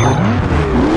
Mm-hmm.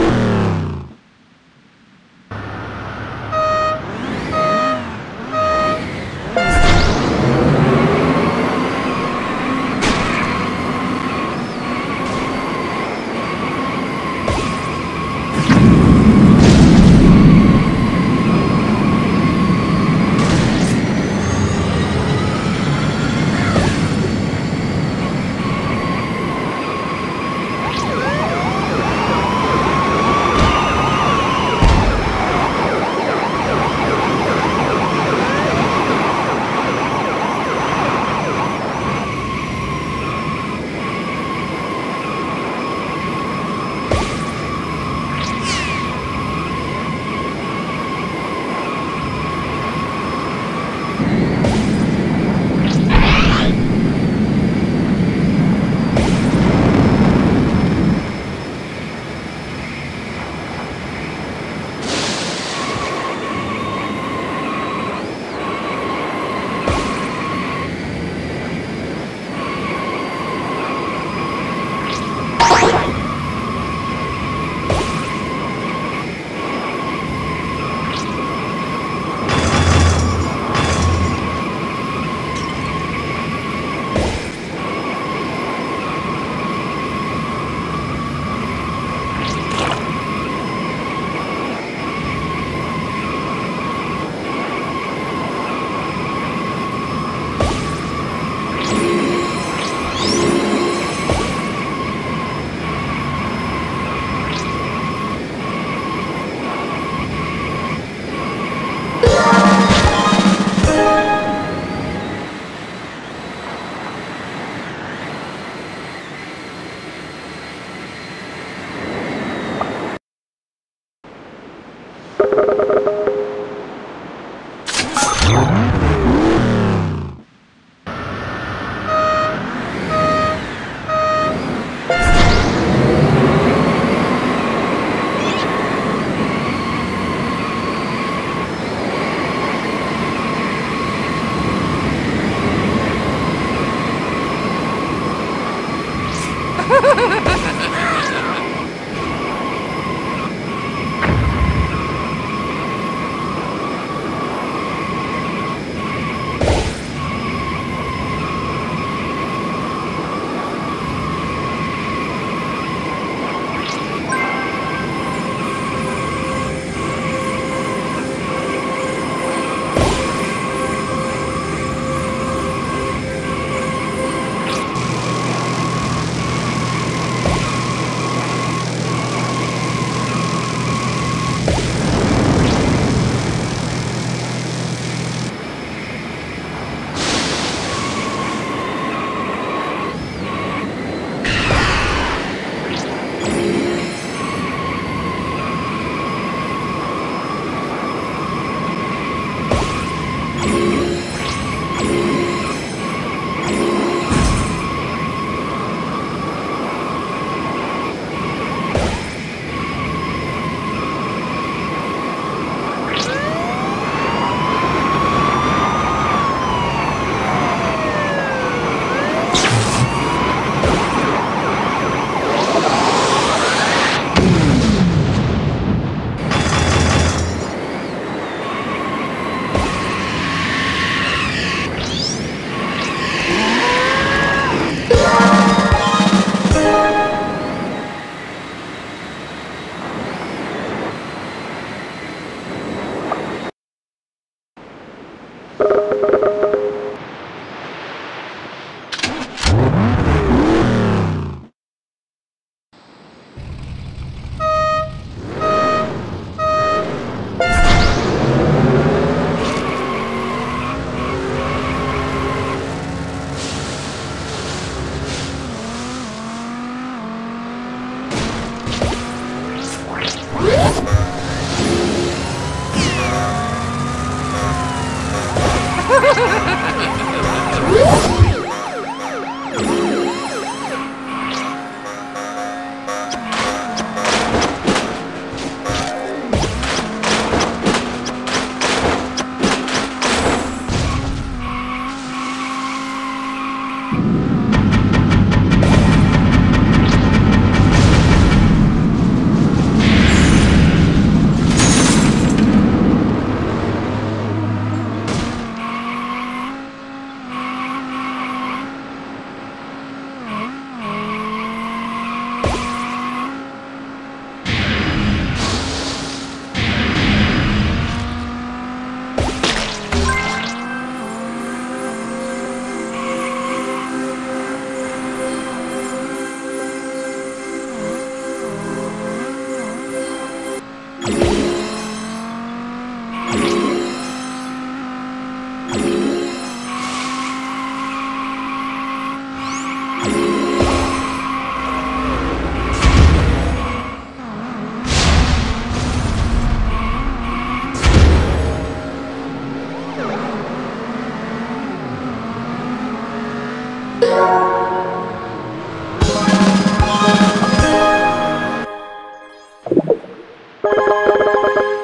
Ha ha ha ha! Bye.